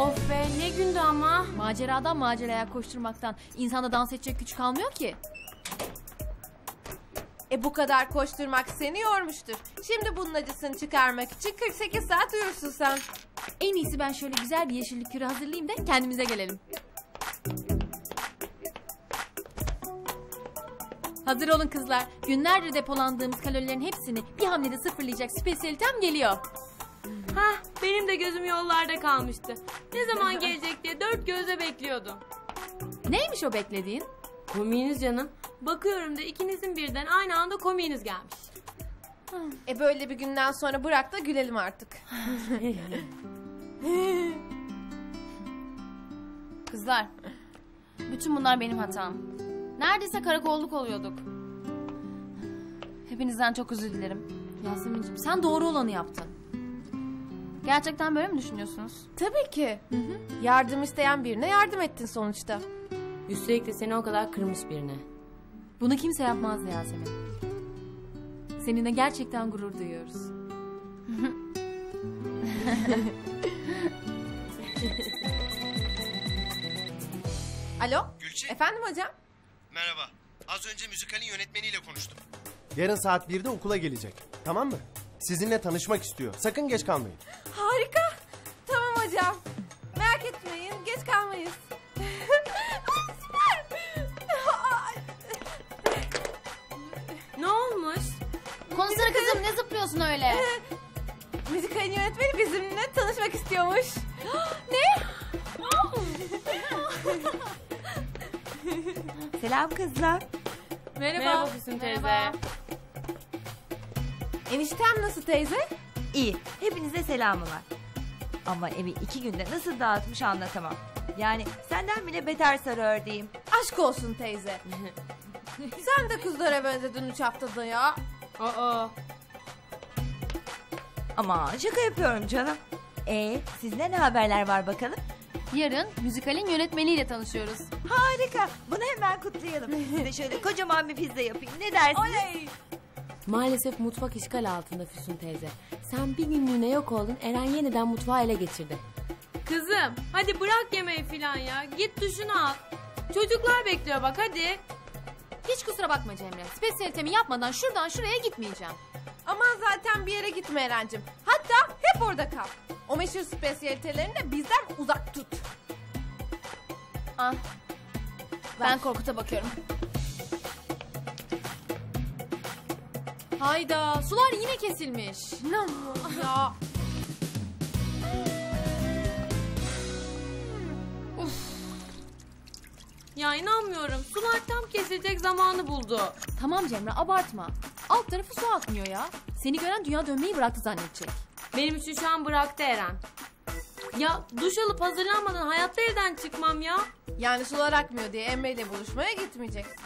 Of be ne gündü ama. Maceradan maceraya koşturmaktan insanda dans edecek güç kalmıyor ki. E bu kadar koşturmak seni yormuştur. Şimdi bunun acısını çıkarmak için 48 saat uyursun sen. En iyisi ben şöyle güzel bir yeşillik kürü hazırlayayım da kendimize gelelim. Hazır olun kızlar. Günlerdir depolandığımız kalorilerin hepsini bir hamlede sıfırlayacak spesiyalitem geliyor. Hah benim de gözüm yollarda kalmıştı. Ne zaman gelecek diye dört gözle bekliyordum. Neymiş o beklediğin? Komiğiniz canım. Bakıyorum da ikinizin birden aynı anda komiğiniz gelmiş. E böyle bir günden sonra bırak da gülelim artık. Kızlar, bütün bunlar benim hatam. Neredeyse karakolluk oluyorduk. Hepinizden çok özür dilerim. Yasemin'ciğim sen doğru olanı yaptın. Gerçekten böyle mi düşünüyorsunuz? Tabii ki. Yardım isteyen birine yardım ettin sonuçta. Üstelik de seni o kadar kırmış birine. Bunu kimse yapmazdı Yasemin. Seninle gerçekten gurur duyuyoruz. Alo? Gülçin. Efendim hocam? Merhaba. Az önce müzikalin yönetmeniyle konuştum. Yarın saat 1'de okula gelecek. Tamam mı? Sizinle tanışmak istiyor. Sakın geç kalmayın. Harika. Tamam hocam. Merak etmeyin geç kalmayız. Ay, süper. Ay, Ne olmuş? Konuşsana kızım ne zıplıyorsun öyle? Müzikalin yönetmeni bizimle tanışmak istiyormuş. ne? Selam kızlar. Merhaba. Merhaba Füsun teyze. Eniştem nasıl teyze? İyi. Hepinize selamı var. Ama evi iki günde nasıl dağıtmış anlatamam. Yani senden bile beter sarı ördeğim. Aşk olsun teyze. Sen de kızlara benzedin üç haftada ya. Aa. Ama şaka yapıyorum canım. E sizde ne haberler var bakalım? Yarın müzikalin yönetmeniyle tanışıyoruz. Harika. Bunu hemen kutlayalım. Size şöyle kocaman bir pizza yapayım. Ne dersiniz? Maalesef mutfak işgal altında Füsun teyze. Sen bir günlüğüne yok oldun Eren yeniden mutfağı ele geçirdi. Kızım hadi bırak yemeği filan ya. Git duşunu al. Çocuklar bekliyor bak hadi. Hiç kusura bakma Cemre. Spesiyalitemi yapmadan şuradan şuraya gitmeyeceğim. Aman zaten bir yere gitme Eren'cim. Hatta hep orada kal. O meşhur spesiyalitelerini de bizden uzak tut. Ah. Ben Korkut'a bakıyorum. Hayda sular yine kesilmiş. İnanmıyorum ya. Ya inanmıyorum. Sular tam kesilecek zamanı buldu. Tamam Cemre abartma. Alt tarafı su akmıyor ya. Seni gören dünya dönmeyi bıraktı zannedecek. Benim için şu an bıraktı Eren. Ya duş alıp hazırlanmadan hayatta evden çıkmam ya. Yani sular akmıyor diye Emre ile buluşmaya gitmeyeceksin.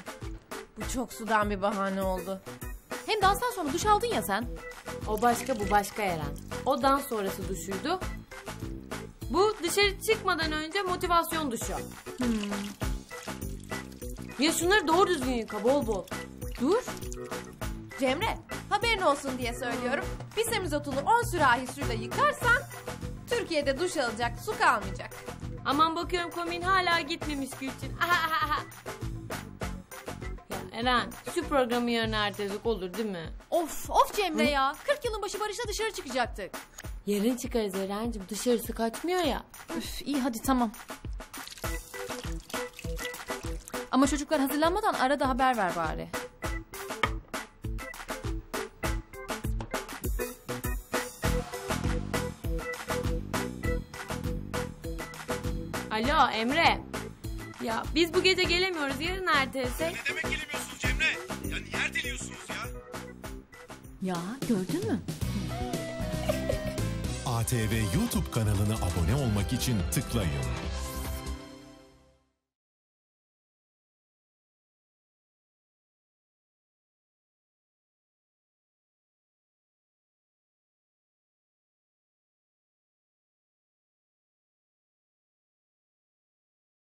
Bu çok sudan bir bahane oldu. Hem danstan sonra duş aldın ya sen. O başka bu başka Eren. O dans sonrası duşuydu. Bu dışarı çıkmadan önce motivasyon duşu. Ya şunları doğru düzgün yıka bol bol. Dur. Cemre haberin olsun diye söylüyorum. Bir semizotunu 10 sürahi suyla yıkarsan Türkiye'de duş alacak su kalmayacak. Aman bakıyorum komin hala gitmemiş Gülçin. Eren şu programı yarın erteledik olur değil mi? Of of Cemre ya. 40 yılın başı barışla dışarı çıkacaktık. Yarın çıkarız Eren'cim dışarısı kaçmıyor ya. Üf iyi hadi tamam. Ama çocuklar hazırlanmadan arada haber ver bari. Alo Emre. Ya biz bu gece gelemiyoruz yarın ertelesek. Ne demek Ya gördün mü? ATV YouTube kanalına abone olmak için tıklayın.